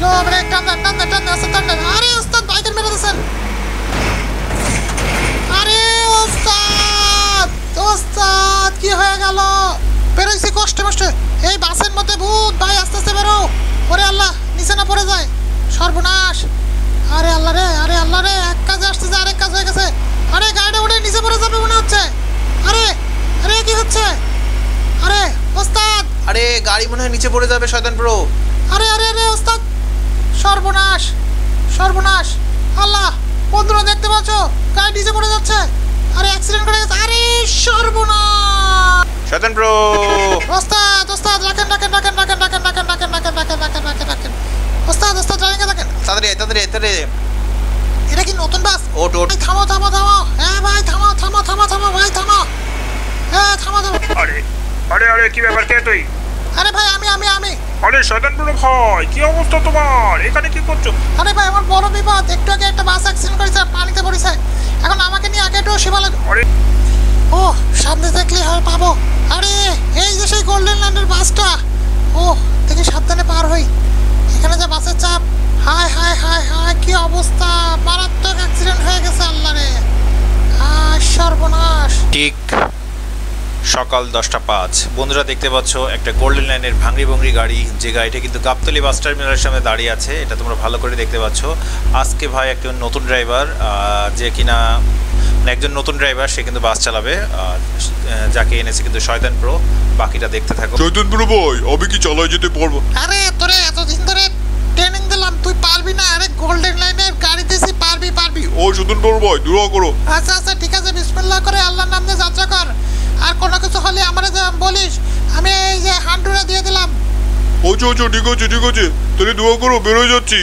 Slow break টান দেন টান দেন টান দেন ওস্তাদ টান দেন আরে ওস্তাদ বাইকের মেরে দিয়েছেন আরে ওস্তাদ ওস্তাদ কি হয়ে গেল বেরোইছি কষ্টে কষ্টে এই বাসের মধ্যে ভূত ভাই আস্তে আস্তে বেরো ওরে আল্লাহ নিচে না পড়ে যায় সর্বনাশ আরে আল্লাহ রে আরে আল্লাহ রে এক কাজে আসতেছে আরেক কাজ হয়ে গেছে আরে গাড়িটা উঠে নিচে পড়ে যাবে মনে হচ্ছে আরে আরে কি হচ্ছে আরে ওস্তাদ আরে গাড়ি মনে হয় নিচে পড়ে যাবে শয়তান প্রো আরে আরে আরে, ওস্তাদ! সর্বনাশ সর্বনাশ আল্লাহ বন্ধুরা দেখতে পাচ্ছ গাড়ি নিচে পড়ে যাচ্ছে আরে অ্যাক্সিডেন্ট করে গেছে আরে সর্বনাশ শয়তান প্রো ওস্তাদ ওস্তাদ রাখেন রাখেন রাখেন রাখেন রাখেন রাখেন রাখেন রাখেন রাখেন রাখেন রাখেন রাখেন ওস্তাদ ওস্তাদ রাখেন রাখেন তাড়াতাড়ি তাড়াতাড়ি তাড়াতাড়ি এটা কি নতুন বাস ওট ওট থামো থামো থামো হ্যাঁ ভাই থামো থামো থামো থামো ভাই থামো হ্যাঁ থামো থামো আরে আরে আরে কি ব্যাপার কে তুই আরে ভাই আমি আমি আমি আরে শয়তান ভাই কি অবস্থা তোমার? এখানে কি করছ? আরে ভাই আমার বড় বিপদ। একটু আগে একটা বাস অ্যাক্সিডেন্ট করেছে পানিতে পড়েছে। এখন আমাকে নিয়ে আগে একটু শিবালয় আরে ও সামনে দেখলে হয় পাবো। আরে এই যে সেই গোল্ডেন ল্যান্ডের বাসটা। ও দেখি সাবধানে পার হই। এখানে যে বাসের চাপ। হায় হায় হায় হায় কি অবস্থা। মারাত্মক অ্যাক্সিডেন্ট হয়ে গেছে আল্লাহ রে। হায় সর্বনাশ। ঠিক সকাল দশটা পাঁচ। বন্ধুরা দেখতে পাচ্ছ একটা গোল্ডেন লাইনের ভাঙড়ি ভঙ্গি গাড়ি যে গাড়িটা কিন্তু গাবতলি বাস টার্মিনালের সামনে দাঁড়িয়ে আছে এটা তোমরা ভালো করে দেখতে পাচ্ছ। আজকে ভাই একজন নতুন ড্রাইভার যে কিনা মানে একজন নতুন ড্রাইভার সে কিন্তু বাস চালাবে যাকে এনেছে কিন্তু শয়তান প্রো বাকিটা দেখতে থাকো। চৈতন্য ভাই আমি কি চালাই যেতে পারব? আরে তোরে এতদিন ধরে ট্রেনিং দিলাম তুই পারবি না? আরে গোল্ডেন লাইনের গাড়ি দিছি পারবি পারবি। ও চৈতন্য ভাই দূরা করো। আচ্ছা আচ্ছা ঠিক আছে বিসমিল্লাহ করে আল্লাহর নাম যাত্রা কর। আর কোনো কিছু হলে আমার বলিস আমি এই যে হান্ডুরা দিয়ে দিলাম। ওচো ওচো ঠিক আছে ঠিক আছে। তাহলে দোয়া করো বেরোয় যাচ্ছি।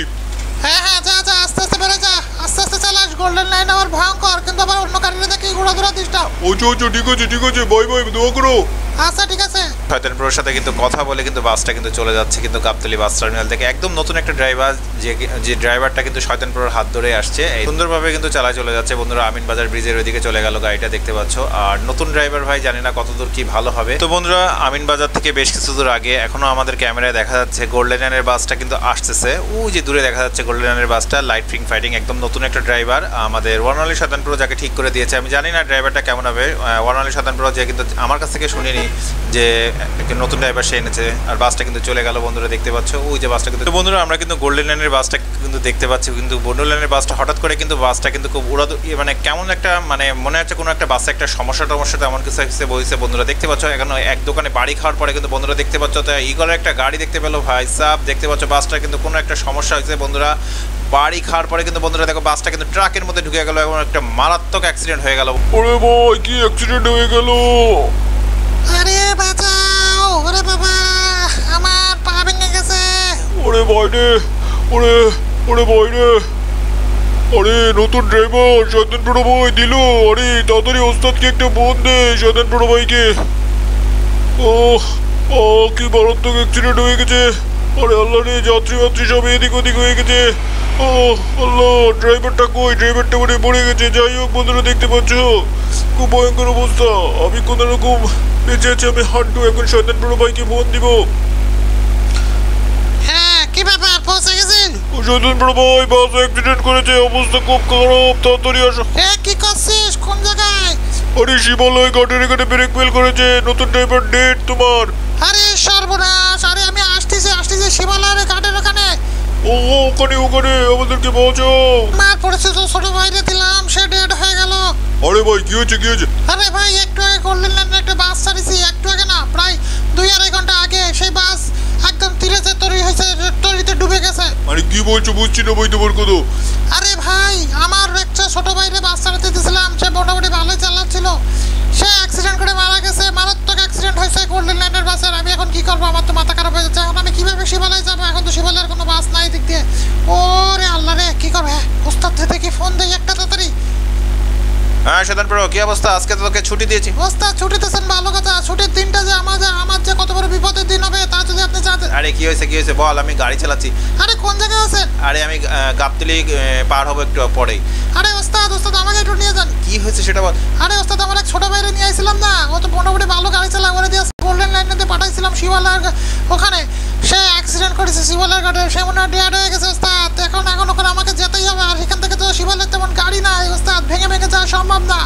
হ্যাঁ হ্যাঁ যা যা আস্তে আস্তে বেরো যা আস্তে আস্তে চালাস গোল্ডেন লাইন আবার ভয়ঙ্কর কিন্তু আবার অন্য গাড়িটা দেখি ঘোড়া ঘোড়া দিস না। ওচো আচ্ছা ঠিক আছে ঠিক আছে বাই বাই দোয়া করো। আচ্ছা ঠিক আছে। শয়তান প্রোর সাথে কিন্তু কথা বলে কিন্তু বাসটা কিন্তু চলে যাচ্ছে কিন্তু গাবতলি বাস টার্মিনাল থেকে। একদম নতুন একটা ড্রাইভার যে যে ড্রাইভারটা কিন্তু শয়তান প্রোর হাত ধরে আসছে। সুন্দরভাবে কিন্তু চালায় চলে যাচ্ছে। বন্ধুরা, আমিন বাজার ব্রিজের ওইদিকে চলে গেল গাড়িটা দেখতে পাচ্ছ। আর নতুন ড্রাইভার ভাই জানি না কতদূর কি ভালো হবে। তো বন্ধুরা, আমিন বাজার থেকে বেশ কিছু দূর আগে এখনও আমাদের ক্যামেরায় দেখা যাচ্ছে গোল্ডেন লাইনের বাসটা কিন্তু আসতেছে। ও যে দূরে দেখা যাচ্ছে গোল্ডেন লাইনের বাসটা লাইট ফিং ফাইটিং একদম নতুন একটা ড্রাইভার আমাদের ওয়ানলি শতান প্রো যাকে ঠিক করে দিয়েছে। আমি জানি না ড্রাইভারটা কেমন হবে। ওয়ানলি শতান প্রো যে কিন্তু আমার কাছ থেকে শুনিনি। যে নতুন ড্রাইভার সে এনেছে, আর বাসটা কিন্তু চলে গেল, বন্ধুরা দেখতে পাচ্ছ। ওই যে বাসটা কিন্তু বন্ধুরা, আমরা কিন্তু গোল্ডেন লাইনের বাসটা কিন্তু দেখতে পাচ্ছি, কিন্তু গোল্ডেন লাইনের বাসটা হঠাৎ করে কিন্তু বাসটা কিন্তু খুব উড়াদ মানে কেমন একটা মানে মনে হচ্ছে কোনো একটা বাসে একটা সমস্যা টমস্যা তেমন কিছু এসে বইছে, বন্ধুরা দেখতে পাচ্ছ। এখন এক দোকানে বাড়ি খাওয়ার পরে কিন্তু বন্ধুরা দেখতে পাচ্ছ, তো ইগলের একটা গাড়ি দেখতে পেল, ভাই সাব, দেখতে পাচ্ছ বাসটা কিন্তু কোনো একটা সমস্যা হয়েছে, বন্ধুরা। বাড়ি খাওয়ার পরে কিন্তু বন্ধুরা দেখো বাসটা কিন্তু ট্রাকের মধ্যে ঢুকে গেল এবং একটা মারাত্মক অ্যাক্সিডেন্ট হয়ে গেল। ওরে ভাই, কি অ্যাক্সিডেন্ট হয়ে গেল? আরে বাঁচাও, ওরে বাবা, আমার পা ভেঙে গেছে। ওরে ভাই রে ওরে ওরে ভাই রে আরে, নতুন ড্রাইভার শয়তান প্রো ভাই দিল। আরে, তাড়াতাড়ি ওস্তাদকে একটা বোন দে শয়তান প্রো ভাইকে ও ও কি মারাত্মক অ্যাক্সিডেন্ট হয়ে গেছে। আরে আল্লাহ রে, যাত্রী যাত্রী সব এদিক ওদিক হয়ে গেছে। ও আল্লাহ ড্রাইভারটা কই? ড্রাইভারটা মানে পড়ে গেছে। যাই হোক, বন্ধুরা, দেখতে পাচ্ছ? খুব ভয়ঙ্কর অবস্থা। আমি কোনো রকম বেঁচে আছি আমি হাঁটু এখন শয়তান ভাইকে বোন দিব। হ্যাঁ কি ব্যাপার? পৌঁছে গেছেন? ও শয়তান প্রো ভাই বাস অ্যাক্সিডেন্ট করেছে অবস্থা খুব খারাপ তাড়াতাড়ি আসো। এ কি করছিস? কোন জায়গায়? আরে শিবালয় ঘাটের এখানে ব্রেক ফেল করেছে নতুন ড্রাইভার ডেট তোমার। আরে সর্বনাশ! আরে আমি আসতেছি আসতেছি শিবালয়ের ঘাটের ওখানে। ও ও, ওখানে ওখানে আমাদেরকে বাঁচাও। মার পড়েছে তো ছোট ভাইরে দিলাম সে গেল আরে ভাই কি হয়েছে কি হয়েছে? আরে ভাই একটু আগে ল্যান্ডে একটা বাস ছাড়িছি একটু আগে না প্রায় দুই আড়াই ঘণ্টা আগে সেই বাস একদম তীরেতে তৈরি হয়েছে তরিতে ডুবে গেছে। আরে কি বলছো বুঝছি না ভাই তোমার কথা। আরে ভাই আমার একটা ছোট ভাইরে বাস চালাতে দিয়েছিলাম সে মোটামুটি ভালোই চালাচ্ছিল। সে অ্যাক্সিডেন্ট করে মারা গেছে মারাত্মক অ্যাক্সিডেন্ট হয়েছে গোল্ডেন ল্যান্ডের বাসের। আমি এখন কি করব? আমার তো মাথা খারাপ হয়ে যাচ্ছে। এখন আমি কীভাবে শিবালয় যাব? এখন তো শিবালয়ের কোনো বাস নাই দিক দিয়ে। ওরে আল্লাহ রে কি করবে? ওস্তাদ থেকে কি ফোন দেই একটা তাড়াতাড়ি। হ্যাঁ শয়তান প্রো কি অবস্থা? আজকে তো তোকে ছুটি দিয়েছি। ওস্তাদ ছুটিতেছেন ভালো কথা। ছুটির দিনটা যে আমাদের আমার যে কত বড় বিপদের দিন হবে তা যদি আপনি জানতেন। আরে কি হয়েছে কি হয়েছে? বল আমি গাড়ি চালাচ্ছি। আরে কোন জায়গায় আছেন? আরে আমি গাবতলি পার হব একটু পরেই। আরে ওস্তাদ ওস্তাদ আমাকে একটু নিয়ে যান। কি হয়েছে সেটা বল? আরে ওস্তাদ আমার এক ছোট ভাইরে নিয়ে আইছিলাম না ও তো মোটামুটি ভালো গাড়ি চালা করে দিয়ে গোল্ডেন লাইনে দিয়ে পাঠাইছিলাম শিবালয়ের গা- ওখানে। সে অ্যাক্সিডেন্ট করেছে শিবালয়ের ঘাটে। সে মনে হয় ডেয়ার হয়ে গেছে ওস্তাদ। এখন এখন ওখানে আমাকে যেতেই হবে আর এখান থেকে তো শিবালয়ের তেমন ভেঙে ভেঙে যাওয়া সম্ভব না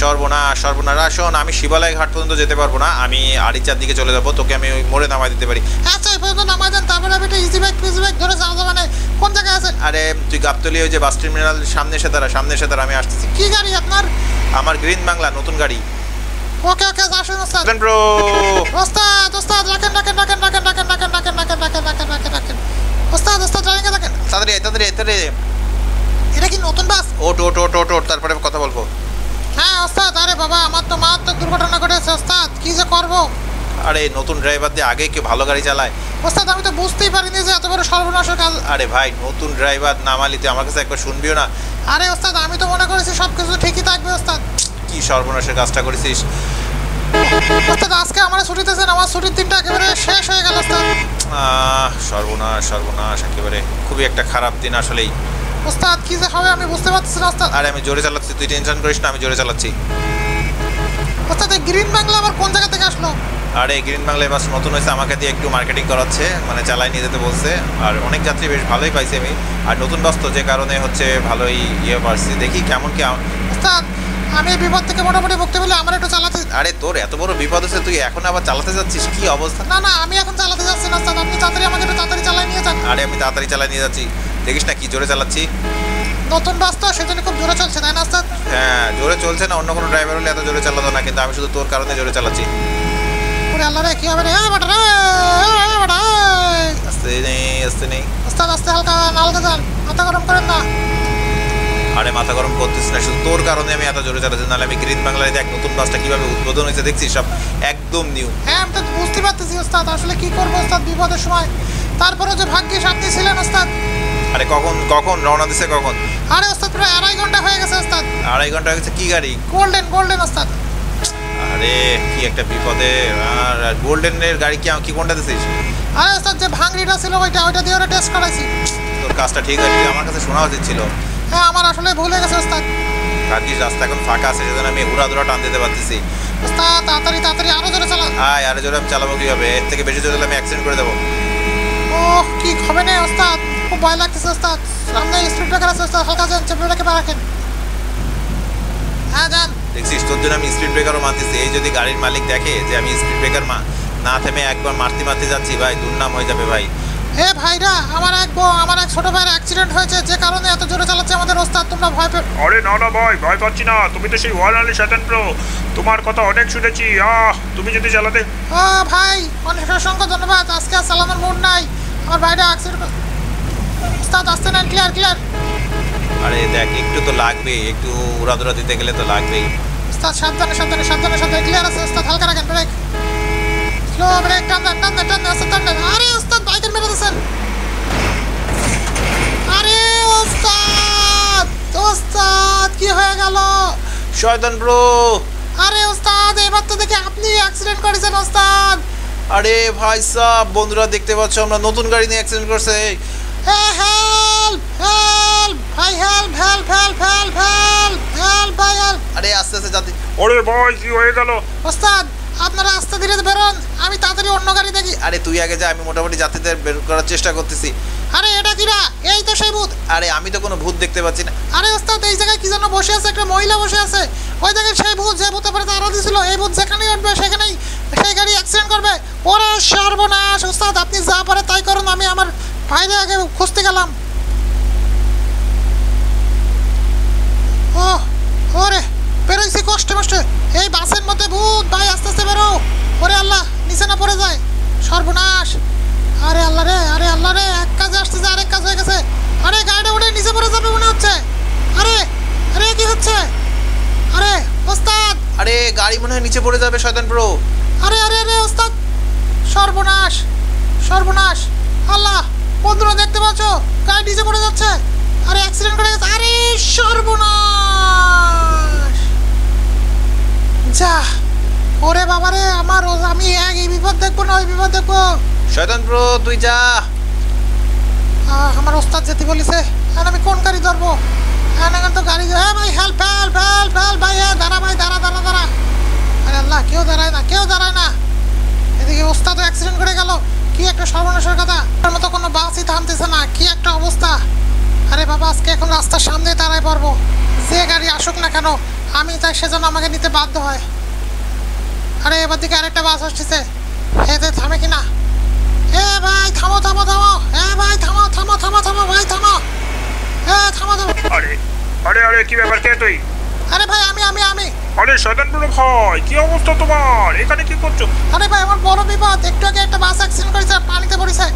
সর্বনাশ সর্বনাশ আর শোন আমি শিবালয় ঘাট পর্যন্ত যেতে পারব না আমি আড়িচার দিকে চলে যাব তোকে আমি ওই মোড়ে নামাই দিতে পারি আচ্ছা এই পর্যন্ত নামাই দেন তারপরে আমি একটা ইজি বাইক ফিজি বাইক ধরে যাওয়া যাবে না কোন জায়গায় আছেন আরে তুই গাবতলি ওই যে বাস টার্মিনাল সামনে এসে দাঁড়া সামনে এসে দাঁড়া আমি আসতেছি কি গাড়ি আপনার আমার গ্রিন বাংলা নতুন গাড়ি ওকে ওকে আসুন ওস্তাদ ব্রো ওস্তাদ ওস্তাদ রাখেন রাখেন রাখেন রাখেন রাখেন রাখেন রাখেন রাখেন রাখেন রাখেন রাখেন রাখেন ওস্তাদ ওস্তাদ ড্রাইভিং রাখেন তাড়াতাড়ি তাড়াতাড়ি তাড়াতাড়ি। এটা কি নতুন বাস? ওট ওট ওট ওট ওট তারপরে কথা বলব। হ্যাঁ ওস্তাদ আরে বাবা আমার তো মারাত্মক দুর্ঘটনা ঘটেছে ওস্তাদ কি যে করব? আরে নতুন ড্রাইভার দিয়ে আগে কেউ ভালো গাড়ি চালায়। ওস্তাদ আমি তো বুঝতেই পারিনি যে এত বড় সর্বনাশের কাজ। আরে ভাই নতুন ড্রাইভার নামালি তুই আমার কাছে একবার শুনবিও না। আরে ওস্তাদ আমি তো মনে করেছি সব কিছু ঠিকই থাকবে ওস্তাদ। কি সর্বনাশের কাজটা করেছিস? ওস্তাদ আজকে আমার ছুটিতেছেন আমার ছুটির দিনটা একেবারে শেষ হয়ে গেল ওস্তাদ। সর্বনাশ সর্বনাশ একেবারে। খুবই একটা খারাপ দিন আসলেই। ওস্তাদ কি যে হবে? আমি বুঝতে পারছি না ওস্তাদ। আরে আমি জোরে চালাচ্ছি তুই টেনশন করিস না আমি জোরে চালাচ্ছি। ওস্তাদ এই গ্রিন বাংলা আবার কোন জায়গা থেকে আসলো? আরে গ্রিন বাংলায় বাস নতুন হয়েছে আমাকে দিয়ে একটু মার্কেটিং করাচ্ছে মানে চালাই নিয়ে যেতে বলছে। আর অনেক যাত্রী বেশ ভালোই পাইছি আমি। আর নতুন বাস তো যে কারণে হচ্ছে ভালোই ইয়ে পারছি দেখি কেমন কি ওস্তাদ আমি বিপদ থেকে মোটামুটি মুক্তি পেলে আমার একটু চালাতে আরে তোর এত বড় বিপদ হচ্ছে তুই এখন আবার চালাতে যাচ্ছিস? কি অবস্থা? না না আমি এখন চালাতে যাচ্ছি না ওস্তাদ। আপনি তাড়াতাড়ি আমাকে একটু তাড়াতাড়ি চালাই নিয়ে যান। আরে আমি তাড়াতাড়ি চালাই নিয়ে যাচ্ছি। দেখিস না কি জোরে চালাচ্ছি। নতুন বাস তো সেজন্য খুব জোরে চলছে তাই না ওস্তাদ হ্যাঁ জোরে চলছে না অন্য কোনো ড্রাইভার হলে এত জোরে চালাতো না কিন্তু আমি শুধু তোর কারণে জোরে চালাচ্ছি। ওরে আল্লাহ রে কি হবে রে? এই বেটা রে এই বেটা আস্তে নেই আস্তে নেই। ওস্তাদ আস্তে হালকা হালকা যান মাথা গরম করেন না। আরে মাথা গরম করতিস না শুধু তোর কারণে আমি এত জোরে চালাচ্ছি নাহলে আমি গ্রিন বাংলায় দেখ নতুন বাসটা কীভাবে উদ্বোধন হয়েছে দেখছিস সব একদম নিউ হ্যাঁ আমি তো বুঝতে পারতেছি ওস্তাদ আসলে কি করব ওস্তাদ বিপদের সময়। তারপরে যে ভাগ্যে আপনি ছিলেন ওস্তাদ আরে কখন কখন? রওনা দিছে কখন? আরে ওস্তাদ প্রায় আড়াই ঘণ্টা হয়ে গেছে ওস্তাদ। আড়াই ঘণ্টা হয়ে গেছে? কি গাড়ি? গোল্ডেন গোল্ডেন ওস্তাদ। আরে কি একটা বিপদে। আর গোল্ডেনের গাড়ি কি কি কোনটা দিছিস? আরে ওস্তাদ যে ভাঙড়িটা ছিল ওইটা ওইটা দিয়ে ওরা টেস্ট করাইছি। তোর কাজটা ঠিক আছে আমার কাছে শোনা উচিত ছিল। হ্যাঁ আমার আসলে ভুল হয়ে গেছে ওস্তাদ। ভাগ্যিস রাস্তা এখন ফাঁকা আছে সেজন্য আমি হুড়া টান দিতে পারতেছি। ওস্তাদ তাড়াতাড়ি তাড়াতাড়ি আরও জোরে চালান আয় আরে জোরে চালাবো কীভাবে? এর থেকে বেশি জোরে আমি অ্যাক্সিডেন্ট করে দেবো। ওহ কি হবে না ওস্তাদ। খুব ভয় লাগতেছে ওস্তাদ সামনে স্পিড ব্রেকার ওস্তাদ হালকা যান চেপে রেখে রাখেন হ্যাঁ যান দেখছিস তোর জন্য আমি স্পিড ব্রেকারও মারতেছি। এই যদি গাড়ির মালিক দেখে যে আমি স্পিড ব্রেকার মা না থেমে একবার মারতে মারতে যাচ্ছি ভাই দুর্নাম হয়ে যাবে ভাই। হে ভাইরা আমার এক বউ আমার এক ছোট ভাইয়ের অ্যাক্সিডেন্ট হয়েছে। যে কারণে এত জোরে চালাচ্ছে আমাদের ওস্তাদ তোমরা ভয় পেও আরে না না ভাই ভয় পাচ্ছি না। তুমি তো সেই ওয়ান আলী শয়তান প্রো তোমার কথা অনেক শুনেছি। আহ তুমি যদি চালাতে ও ভাই অনেক অসংখ্য ধন্যবাদ। আজকে আর চালানোর মুড নাই। আমার ভাইরা অ্যাক্সিডেন্ট ওস্তাদ আসতে নেন ক্লিয়ার ক্লিয়ার আরে দেখ একটু তো লাগবে একটু উড়াদুরা দিতে গেলে তো লাগবেই। ওস্তাদ সাবধানে সাবধানে সাবধানে সাবধানে ক্লিয়ার আছে ওস্তাদ হালকা রাখেন ব্রেক স্লো ব্রেক টান দেন টান দেন টান দেন ওস্তাদ টান দেন। আরে ওস্তাদ বাইকের মেরে দিয়েছেন। আরে ওস্তাদ ওস্তাদ কি হয়ে গেল? শয়তান ব্রো। আরে ওস্তাদ এবার তো দেখি আপনি অ্যাক্সিডেন্ট করেছেন ওস্তাদ। আরে ভাই সাহ বন্ধুরা দেখতে পাচ্ছ আমরা নতুন গাড়ি নিয়ে অ্যাক্সিডেন্ট করছে। হেল্প হেল্প ভাই help help help help help help ভাই হেল্প আরে আস্তে আস্তে যাতে ওরে ভাই কি হয়ে গেল? ওস্তাদ আপনারা আস্তে ধীরে বেরোন আমি তাড়াতাড়ি অন্য গাড়ি দেখি। আরে তুই আগে যা আমি মোটামুটি যাত্রীদের বের করার চেষ্টা করতেছি। আরে এটা কিরা এই তো সেই ভূত। আরে আমি তো কোনো ভূত দেখতে পাচ্ছি না। আরে ওস্তাদ এই জায়গায় কি যেন বসে আছে একটা মহিলা বসে আছে। ওই জায়গায় সেই ভূত যে ভূতের পরে তারা দিছিল এই ভূত যেখানেই উঠবে সেখানেই সেই গাড়ি অ্যাক্সিডেন্ট করবে। ওরে সর্বনাশ ওস্তাদ আপনি যা পারে তাই করুন আমি আমার ভাইরে আগে খুঁজতে গেলাম। ও ওরে বেরোইছি কষ্টে কষ্টে এই বাসের মধ্যে ভূত ভাই আস্তে আস্তে বেরো। ওরে আল্লাহ নিচে না পড়ে যায়। সর্বনাশ। আরে আল্লাহ রে আরে আল্লাহ রে এক কাজে আসতেছে আরেক কাজ হয়ে গেছে। আরে গাড়িটা উঠে নিচে পড়ে যাবে মনে হচ্ছে। আরে আরে কি হচ্ছে? আরে ওস্তাদ! আরে গাড়ি মনে হয় নিচে পড়ে যাবে শয়তান ব্রো আরে আরে আরে ওস্তাদ! সর্বনাশ সর্বনাশ। আল্লাহ! বন্ধুরা দেখতে পাচ্ছ? গাড়ি নিচে পড়ে যাচ্ছে। আরে অ্যাক্সিডেন্ট করে গেছে। আরে সর্বনাশ! যা ওরে বাবারে আমার আমি এক এই বিপদ দেখব না ওই বিপদ দেখব। শয়তান প্রো তুই যা। আমার ওস্তাদ যেতে বলেছে। এখন আমি কোন গাড়ি ধরবো? এখন তো গাড়ি হ্যাঁ ভাই হেল্প হেল্প হেল্প হেল্প ভাই হ্যাঁ দাঁড়া ভাই দাঁড়া দাঁড়া দাঁড়া। আরে আল্লাহ কেউ দাঁড়ায় না কেউ দাঁড়ায় না। এদিকে ওস্তাদ অ্যাক্সিডেন্ট করে গেল। কি একটা সর্বনাশের কথা? মতো কোনো বাসই থামতেছে না। কি একটা অবস্থা? আরে বাবা, আজকে এখন রাস্তার সামনে দাঁড়ায় পড়ব। যে গাড়ি আসুক না কেন, আমি চাই সেজন্য আমাকে নিতে বাধ্য হয়। আরে এবার দিকে আরেকটা বাস আসতেছে এতে থামে কিনা এ ভাই, থামো থামো থামো। এ ভাই, থামো থামো থামো থামো, ভাই, থামো। এ, থামো থামো। আরে আরে আরে, কি ব্যাপার? কে তুই? আরে ভাই আমি আমি আমি। আরে শয়তান প্রো ভাই কি অবস্থা তোমার? এখানে কি করছ? আরে ভাই আমার বড় বিপদ। একটু আগে একটা বাস অ্যাক্সিডেন্ট করেছে পানিতে পড়েছে।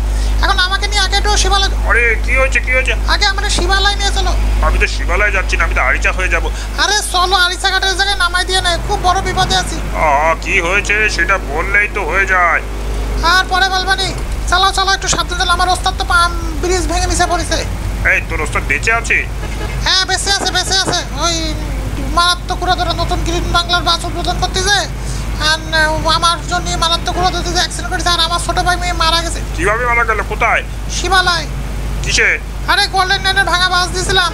এখন আমাকে নিয়ে আগে একটু শিবালয় আরে কি হয়েছে কি হয়েছে? আগে আমাদের শিবালয় নিয়ে চলো। আমি তো শিবালয় যাচ্ছি না আমি তো আরিচা হয়ে যাব। আরে চলো আরিসা ঘাটের জায়গায় নামাই দিয়ে নেয় খুব বড় বিপদে আছি। আ কি হয়েছে? সেটা বললেই তো হয়ে যায়। আর পরে বলবানি চলো চলো একটু সাবধানে চলো আমার ওস্তাদ তো পাম ব্রিজ ভেঙে নিচে পড়েছে। এই তোর ওস্তাদ বেঁচে আছে? হ্যাঁ বেঁচে আছে বেঁচে আছে। ওই মারাত্মক উড়া ধরে নতুন গ্রিন বাংলার বাস উদ্বোধন করতেছে। আর আমার জন্য মারাত্মক উড়া ধরতে অ্যাক্সিডেন্ট করেছে আর আমার ছোট ভাই মেয়ে মারা গেছে। কীভাবে মারা গেল? কোথায়? শিবালয়। কিসে? আরে গোল্ডেন লাইনের ভাঙা বাস দিয়েছিলাম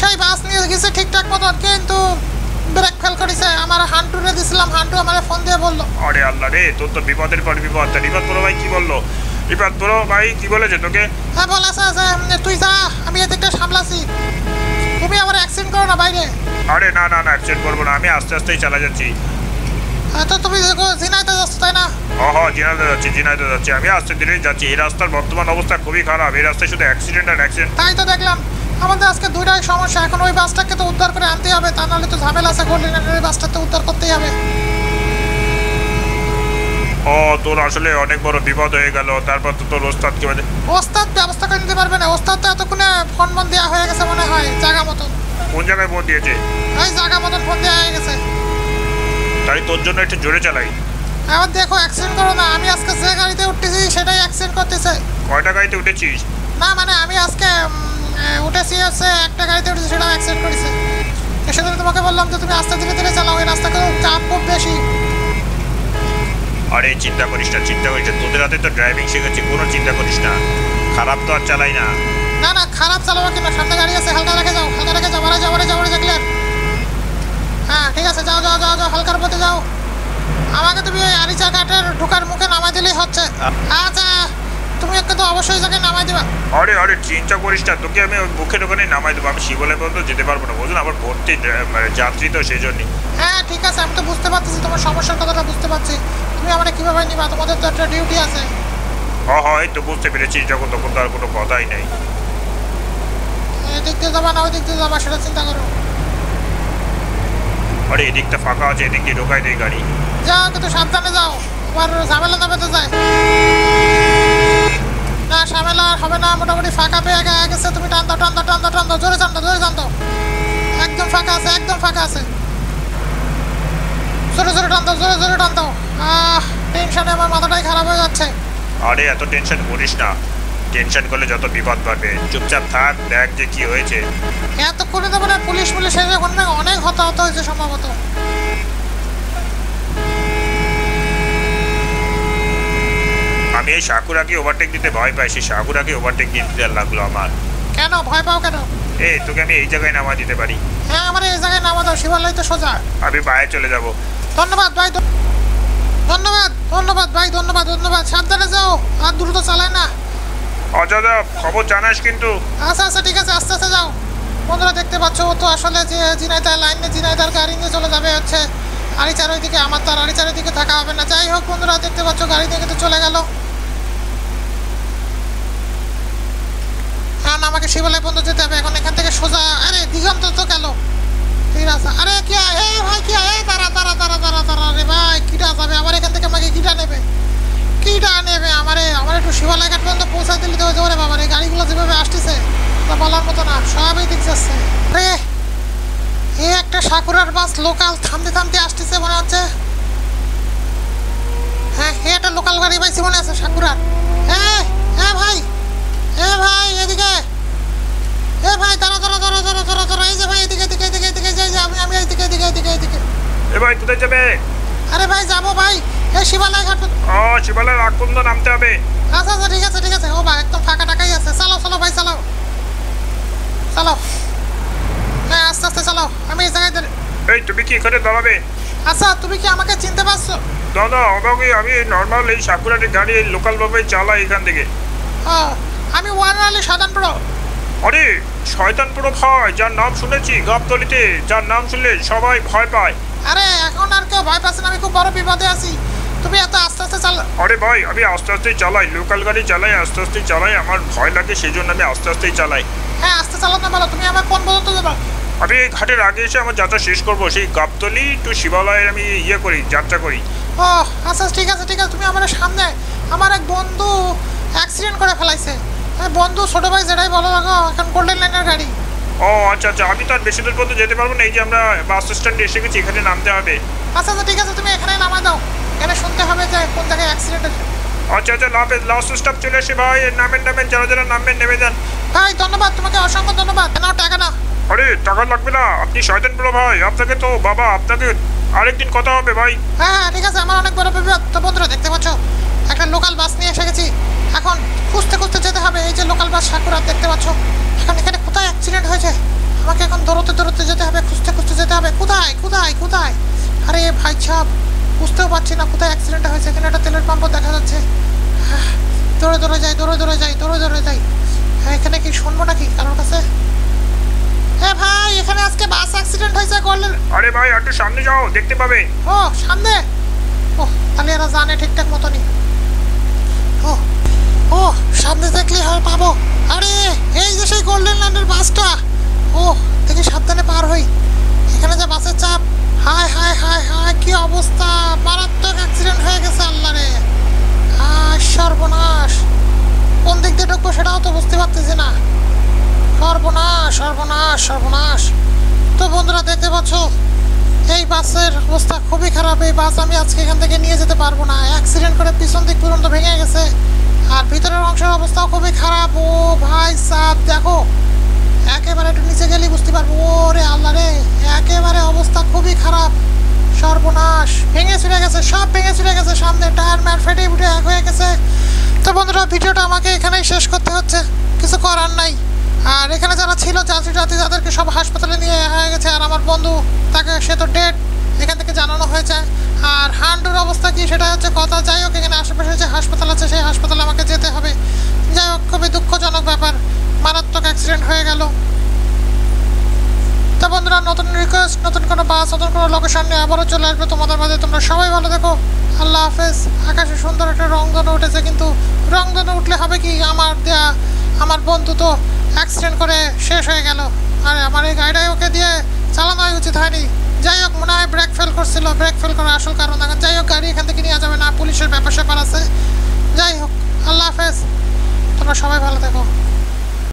সেই বাস নিয়ে গেছে ঠিকঠাক মতন কিন্তু ব্রেক ফেল করেছে। আমার হান্টুরে দিয়েছিলাম হান্টু আমার ফোন দিয়ে বলল। আরে আল্লাহ রে তোর তো বিপদের পর বিপদ। রিপদ বড় ভাই কি বলল? রিপদ বড় ভাই কি বলেছে তোকে? হ্যাঁ বল আছে আছে উম, তুই যা আরে না না না অ্যাক্সিডেন্ট করব না আমি আস্তে আস্তেই চালা যাচ্ছি। হ্যাঁ, তো তুমি দেখো জিনাইতে যাচ্ছ তাই না? হ হ জিনাইতে যাচ্ছি জিনাইতে যাচ্ছি আমি আস্তে ধীরেই যাচ্ছি এই রাস্তার বর্তমান অবস্থা খুবই খারাপ এই রাস্তায় শুধু অ্যাক্সিডেন্ট আর অ্যাক্সিডেন্ট তাই তো দেখলাম আমাদের আজকে দুইটাই সমস্যা এখন ওই বাসটাকে তো উদ্ধার করে আনতেই হবে তা নাহলে তো ঝামেলা আছে গোল্ডেন লাইনের বাসটা তো উদ্ধার করতেই হবে। ও তোর আসলে অনেক বড় বিপদ হয়ে গেল তারপর তো তোর ওস্তাদ কি ওস্তাদ ব্যবস্থা করে নিতে পারবে না ওস্তাদ তো এতক্ষণে ফোন বন দেওয়া হয়ে গেছে মনে হয় জায়গা মতন। কোন জায়গায় ফোন দিয়েছে? এই জায়গা মতন ফোন দেওয়া হয়ে গেছে। তাই তোর জন্য একটু জোরে চালাই। এবার দেখো অ্যাক্সিডেন্ট করো না। আমি আজকে যে গাড়িতে উঠতেছি সেটাই অ্যাক্সিডেন্ট করতেছে। কয়টা গাড়িতে উঠেছিস? না মানে আমি আজকে উঠেছি হচ্ছে একটা গাড়িতে উঠেছি সেটাও অ্যাক্সিডেন্ট করেছে। সেজন্য তোমাকে বললাম যে তুমি আস্তে ধীরে ধীরে চালাও এই রাস্তা খুব চাপ খুব বেশি। আরে চিন্তা করিস না চিন্তা করিস না। তোদের হাতে তো ড্রাইভিং শিখেছি কোনো চিন্তা করিস না। খারাপ তো আর চালাই না। না না খারাপ চালাবো কিনা সামনে গাড়ি আছে হালকা রেখে যাও হালকা রেখে যাও আরে যাও আরে যাও আরে যাও। হ্যাঁ ঠিক আছে যাও যাও যাও যাও হালকার পথে যাও। আমাকে তুমি ওই আরিচা ঘাটের ঢোকার মুখে নামাই দিলেই হচ্ছে। আচ্ছা তুমি একটু তো অবশ্যই জায়গায় নামাই দিবা। আরে আরে চিন্তা করিস না তোকে আমি ওই মুখের ওখানে নামাই দেবো আমি শিবলে পর্যন্ত যেতে পারব না বুঝলি? আমার ভর্তি মানে যাত্রী তো সেই জন্যই হ্যাঁ ঠিক আছে আমি তো বুঝতে পারতেছি তোমার সমস্যার কথাটা বুঝতে পারছি। তুমি আমরা কীভাবে নিবা? তোমাদের তো একটা ডিউটি আছে। হ হ এই তো বুঝতে পেরেছিস যখন তখন তো আর কোনো কথাই নেই। দিয়ে যাবা না ওই দিক দিয়ে যাবা সেটা চিন্তা করো। আরে এদিকটা ফাঁকা আছে এদিক দিয়ে ঢোকাই দেয় গাড়ি। যাও কিন্তু সাবধানে যাও। আবার ঝামেলা না পেতে যায়। না ঝামেলা হবে না মোটামুটি ফাঁকা পেয়ে গেছে। তুমি টান দাও টান দাও টান দাও টান দাও। জোরে টান দাও জোরে টান দাও। একদম ফাঁকা আছে একদম ফাঁকা আছে। জোরে জোরে টান দাও জোরে জোরে টান দাও। আহ টেনশনে আমার মাথাটাই খারাপ হয়ে যাচ্ছে। আরে এত টেনশন করিস না। টেনশন করলে যত বিপদ বাড়বে চুপচাপ থাক দেখ যে কি হয়েছে। এতক্ষণে তো মানে পুলিশ পুলিশ এসে ওখানে অনেক হতাহত হয়েছে সম্ভবত। আমি এই সাকুরাকে ওভারটেক দিতে ভয় পাই সেই সাকুরাকে ওভারটেক দিতে লাগল আমার। কেন? ভয় পাও কেন? এই তোকে আমি এই জায়গায় নামা দিতে পারি। হ্যাঁ আমার এই জায়গায় নামা দাও শিবালয় তো সোজা। আমি বাইরে চলে যাব। ধন্যবাদ ভাই ধন্যবাদ ধন্যবাদ ভাই ধন্যবাদ ধন্যবাদ। সাবধানে যাও আর দ্রুত চালায় না। অজাদা খবর জানাস কিন্তু। আচ্ছা আচ্ছা ঠিক আছে আস্তে আস্তে যাও। বন্ধুরা দেখতে পাচ্ছ ও তো আসলে যে জিনাইদার লাইন নিয়ে জিনাইদার গাড়ি নিয়ে চলে যাবে হচ্ছে আড়িচার ওইদিকে আমার তো আর আড়িচার ওইদিকে থাকা হবে না। যাই হোক বন্ধুরা দেখতে পাচ্ছ গাড়ি নিয়ে কিন্তু চলে গেল। হ্যাঁ না, আমাকে শিবালয় পর্যন্ত যেতে হবে। এখন এখান থেকে সোজা আরে দিগন্ত তো গেল। ঠিক আছে। আরে কি এ ভাই কি এ দাঁড়া দাঁড়া দাঁড়া দাঁড়া দাঁড়া রে ভাই কিটা যাবে? আমার এখান থেকে আমাকে কিটা নেবে? কিটা নেবে আমারে আমার একটু শিবালয় ঘাট পর্যন্ত পৌঁছা দিলে তো ওরে বাবা রে গাড়িগুলো যেভাবে আসতেছে তা বলার মতো না সবই যাচ্ছে। রে এ একটা সাকুরার বাস লোকাল থামতে থামতে আসতেছে মনে হচ্ছে। হ্যাঁ এ একটা লোকাল গাড়ি পাইছি মনে আছে সাকুরার। এ এ ভাই এ ভাই এদিকে। এ ভাই দাঁড়া দাঁড়া দাঁড়া দাঁড়া দাঁড়া দাঁড়া এই যে ভাই এদিকে এদিকে এদিকে এদিকে যাই আমি আমি এদিকে এদিকে এদিকে এদিকে। এ ভাই কোথায় যাবে? আরে ভাই যাব ভাই। এই শিবালয় ঘাট। ও শিবালয়ের আকন্দ নামতে হবে। আচ্ছা আচ্ছা ঠিক আছে ঠিক আছে। ও ভাই একদম ফাঁকা টাকাই আছে। চালাও চালাও ভাই চালাও। চালাও। হ্যাঁ আস্তে আস্তে চালাও। আমি এই জায়গায় এই তুমি কি এখানে দাঁড়াবে? আচ্ছা তুমি কি আমাকে চিনতে পারছ? দাদা আমাকে আমি নর্মাল এই সাকুরাটি গাড়ি লোকালভাবে চালাই এখান থেকে। আমি ওয়ান আলী প্রো। আরে শয়তান পুরো যার নাম শুনেছি গাবতলিতে যার নাম শুনলে সবাই ভয় পায়। আরে এখন আর কেউ ভয় পাচ্ছে না আমি খুব বড় বিপদে আছি। তুমি এত আস্তে আস্তে চাল আরে ভাই আমি আস্তে আস্তে চালাই লোকাল গাড়ি চালাই আস্তে আস্তে চালাই আমার ভয় লাগে সেই জন্য আমি আস্তে আস্তেই চালাই। হ্যাঁ আস্তে চালাও না বলো তুমি আমার কোন পর্যন্ত দেবো আমি এই ঘাটের আগে এসে আমার যাত্রা শেষ করব সেই গাবতলি টু শিবালয়ের আমি ইয়ে করি যাত্রা করি। ও আচ্ছা ঠিক আছে ঠিক আছে তুমি আমার সামনে আমার এক বন্ধু অ্যাক্সিডেন্ট করে ফেলাইছে। এই বন্ধু ছোট ভাই যেটাই বলো এখন গোল্ডেন লাইনের গাড়ি। ও আচ্ছা আচ্ছা আমি তো আর বেশি দূর পর্যন্ত যেতে পারব না এই যে আমরা বাস স্ট্যান্ডে এসে গেছি এখানে নামতে হবে। আচ্ছা আচ্ছা ঠিক আছে তুমি এখানে নামা দাও। এখানে শুনতে হবে যে কোন জায়গায় অ্যাক্সিডেন্ট হয়েছে। আচ্ছা আচ্ছা লাভে লাস্ট স্টপ চলে এসে ভাই নামেন নামেন যারা যারা নামবেন নেমে যান। ভাই ধন্যবাদ তোমাকে অসংখ্য ধন্যবাদ। নাও টাকা না আরে টাকা লাগবে না আপনি শয়তান বড় ভাই আপনাকে তো বাবা আপনাকে আরেকদিন কথা হবে ভাই। হ্যাঁ হ্যাঁ ঠিক আছে আমার অনেক বড় বিপদ। তো বন্ধুরা দেখতে পাচ্ছ একটা লোকাল বাস নিয়ে এসে গেছি। এখন খুঁজতে খুঁজতে যেতে হবে এই যে লোকাল বাস সাকুরা দেখতে পাচ্ছ এখন এখানে কোথায় অ্যাক্সিডেন্ট হয়েছে? আমাকে এখন দৌড়তে দৌড়তে যেতে হবে খুঁজতে খুঁজতে যেতে হবে। কোথায় কোথায় কোথায়? আরে ভাই সাহেব বুঝতেও পারছি না কোথায় অ্যাক্সিডেন্ট হয়েছে। এখানে একটা তেলের পাম্পও দেখা যাচ্ছে। হ্যাঁ, দৌড়ে দৌড়ে যাই দৌড়ে দৌড়ে যাই দৌড়ে দৌড়ে যাই। হ্যাঁ এখানে কি শুনব নাকি কারোর কাছে? হ্যাঁ ভাই এখানে আজকে বাস অ্যাক্সিডেন্ট হয়েছে করলেন আরে ভাই একটু সামনে যাও দেখতে পাবে। ও সামনে? ও তাহলে এরা জানে ঠিকঠাক মতনই। ও ও সামনে দেখলে হয় পাবো। আরে এই যে সেই গোল্ডেন ল্যান্ডের বাসটা ও দেখি সাবধানে পার হই। এখানে যে বাসের চাপ। হায় হায় হায় হায়, কি অবস্থা? মারাত্মক অ্যাক্সিডেন্ট হয়ে গেছে আল্লাহ রে হায়, সর্বনাশ। কোন দিক দিয়ে ঢুকবো সেটাও তো বুঝতে পারতেছি না। সর্বনাশ সর্বনাশ সর্বনাশ। তো বন্ধুরা, দেখতে পাচ্ছ, এই বাসের অবস্থা খুবই খারাপ। এই বাস আমি আজকে এখান থেকে নিয়ে যেতে পারব না। অ্যাক্সিডেন্ট করে পিছন দিক পর্যন্ত ভেঙে গেছে। আর ভিতরের অংশের অবস্থাও খুবই খারাপ। ও ভাই সাপ দেখো একেবারে একটু নিচে গেলেই বুঝতে পারব। ও রে আল্লাহ রে, একেবারে অবস্থা খুবই খারাপ। সর্বনাশ। ভেঙে চুরে গেছে, সব ভেঙে চুরে গেছে। সামনে টায়ার ম্যাট ফেটে ফুটে এক হয়ে গেছে। তো বন্ধুরা, ভিডিওটা আমাকে এখানেই শেষ করতে হচ্ছে। কিছু করার নাই। আর এখানে যারা ছিল যাত্রী যাত্রী তাদেরকে সব হাসপাতালে নিয়ে হয়ে গেছে। আর আমার বন্ধু, তাকে সে তো ডেট এখান থেকে জানানো হয়েছে। আর হান্ডুর অবস্থা কি সেটা হচ্ছে কথা। যাই হোক, এখানে আশেপাশে যে হাসপাতাল আছে, সেই হাসপাতালে আমাকে যেতে হবে। যাই হোক, খুবই দুঃখজনক ব্যাপার। মারাত্মক অ্যাক্সিডেন্ট হয়ে গেল। তো বন্ধুরা, নতুন রিকোয়েস্ট নতুন কোনো বাস নতুন কোনো লোকেশন নিয়ে আবারও চলে আসবে তোমাদের মাঝে। তোমরা সবাই ভালো দেখো আল্লাহ হাফেজ। আকাশে সুন্দর একটা রংধনু উঠেছে, কিন্তু রংধনু উঠলে হবে কি? আমার দেয়া, আমার বন্ধু তো অ্যাক্সিডেন্ট করে শেষ হয়ে গেল। আর, আমার এই গাড়িটাই ওকে দিয়ে চালানোই উচিত হয়নি। যাই হোক, মনে হয় ব্রেক ফেল করছিল। ব্রেক ফেল করার আসল কারণ এখন যাই হোক, গাড়ি এখান থেকে নিয়ে যাবে না, পুলিশের ব্যাপার স্যাপার আছে। যাই হোক, আল্লাহ হাফেজ। তোমরা সবাই ভালো থেকো।